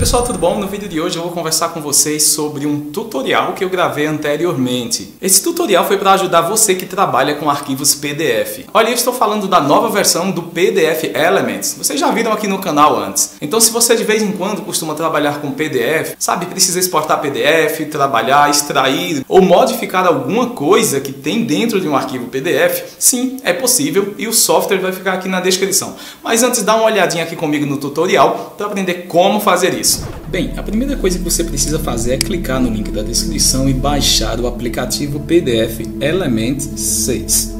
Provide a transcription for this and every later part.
pessoal, tudo bom? No vídeo de hoje eu vou conversar com vocês sobre um tutorial que eu gravei anteriormente. Esse tutorial foi para ajudar você que trabalha com arquivos PDF. Olha, eu estou falando da nova versão do PDF Elements. Vocês já viram aqui no canal antes. Então se você de vez em quando costuma trabalhar com PDF, sabe, precisa exportar PDF, trabalhar, extrair ou modificar alguma coisa que tem dentro de um arquivo PDF, sim, é possível e o software vai ficar aqui na descrição. Mas antes dá uma olhadinha aqui comigo no tutorial para aprender como fazer isso. Bem, a primeira coisa que você precisa fazer é clicar no link da descrição e baixar o aplicativo PDF Element 6.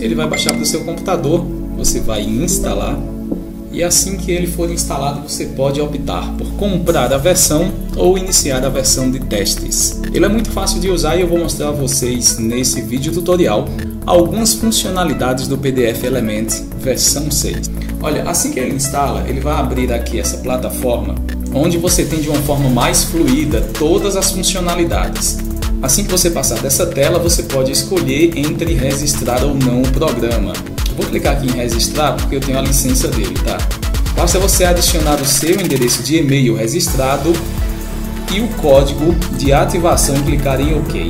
Ele vai baixar para o seu computador, você vai instalar e assim que ele for instalado você pode optar por comprar a versão ou iniciar a versão de testes. Ele é muito fácil de usar e eu vou mostrar a vocês nesse vídeo tutorial algumas funcionalidades do PDF Element versão 6. Olha, assim que ele instala, ele vai abrir aqui essa plataforma onde você tem de uma forma mais fluida todas as funcionalidades. Assim que você passar dessa tela, você pode escolher entre registrar ou não o programa. Eu vou clicar aqui em registrar porque eu tenho a licença dele, tá? Basta você adicionar o seu endereço de e-mail registrado e o código de ativação e clicar em OK.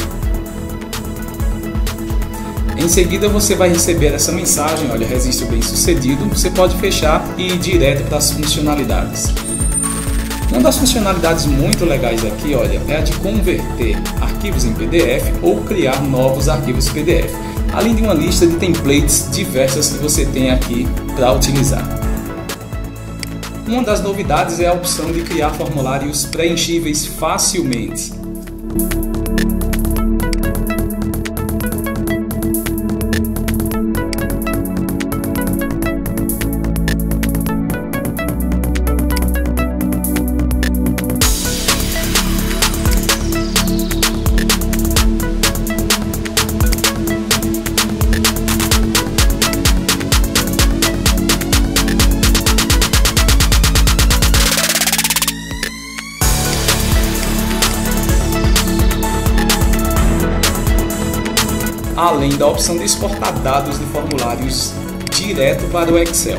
Em seguida você vai receber essa mensagem, olha, registro bem sucedido, você pode fechar e ir direto para as funcionalidades. Uma das funcionalidades muito legais aqui, olha, é a de converter arquivos em PDF ou criar novos arquivos PDF, além de uma lista de templates diversas que você tem aqui para utilizar. Uma das novidades é a opção de criar formulários preenchíveis facilmente. Além da opção de exportar dados de formulários direto para o Excel.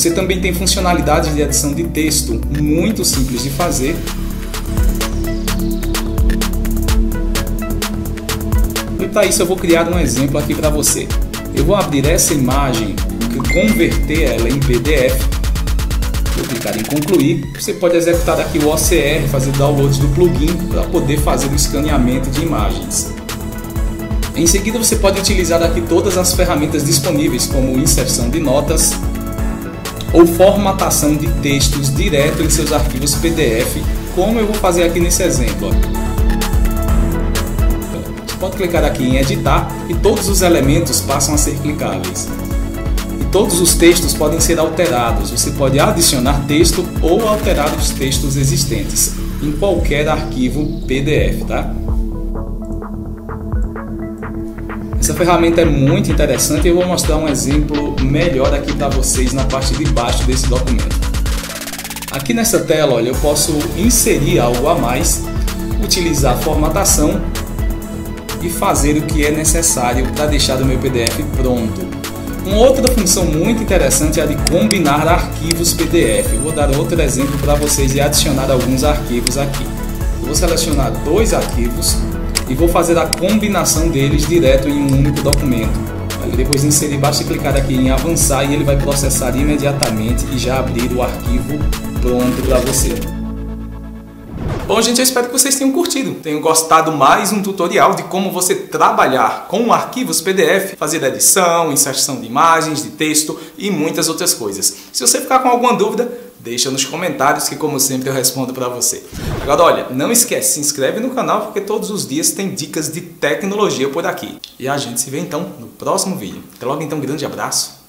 Você também tem funcionalidades de adição de texto muito simples de fazer. E para isso eu vou criar um exemplo aqui para você. Eu vou abrir essa imagem converter ela em PDF. Vou clicar em concluir. Você pode executar aqui o OCR, fazer download do plugin para poder fazer o escaneamento de imagens. Em seguida você pode utilizar aqui todas as ferramentas disponíveis como inserção de notas, ou formatação de textos direto em seus arquivos PDF, como eu vou fazer aqui nesse exemplo. Você pode clicar aqui em editar e todos os elementos passam a ser clicáveis. E todos os textos podem ser alterados, você pode adicionar texto ou alterar os textos existentes em qualquer arquivo PDF, tá? Essa ferramenta é muito interessante e eu vou mostrar um exemplo melhor aqui para vocês na parte de baixo desse documento. Aqui nessa tela, olha, eu posso inserir algo a mais, utilizar formatação e fazer o que é necessário para deixar o meu PDF pronto. Uma outra função muito interessante é a de combinar arquivos PDF. Eu vou dar outro exemplo para vocês e adicionar alguns arquivos aqui. Eu vou selecionar dois arquivos e vou fazer a combinação deles direto em um único documento. Depois de inserir, basta clicar aqui em avançar e ele vai processar imediatamente e já abrir o arquivo pronto para você. Bom, gente, eu espero que vocês tenham curtido, tenham gostado mais um tutorial de como você trabalhar com arquivos PDF, fazer edição, inserção de imagens, de texto e muitas outras coisas. Se você ficar com alguma dúvida, Deixa nos comentários que, como sempre, eu respondo para você. Agora, olha, não esquece, se inscreve no canal porque todos os dias tem dicas de tecnologia por aqui. E a gente se vê então no próximo vídeo. Até logo então, grande abraço